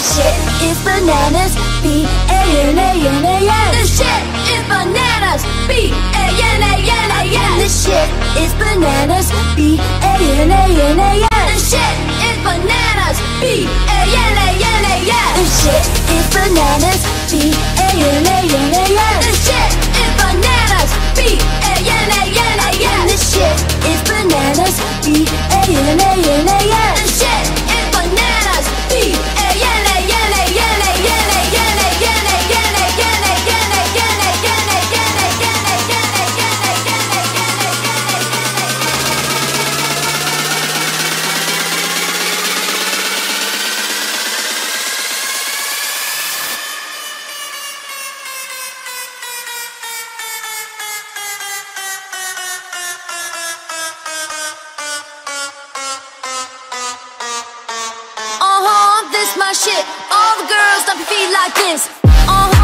shit is bananas. B A N A N A N. The shit is bananas. B A N A N A N. The shit is bananas. B A N A N A N. The shit is bananas. B A N A N A N. The shit is bananas. B A N A N A N. The shit is bananas. B A N A N A N. Shit is bananas. B A N A N A N. my shit. All the girls dump your feet like this. Uh -huh.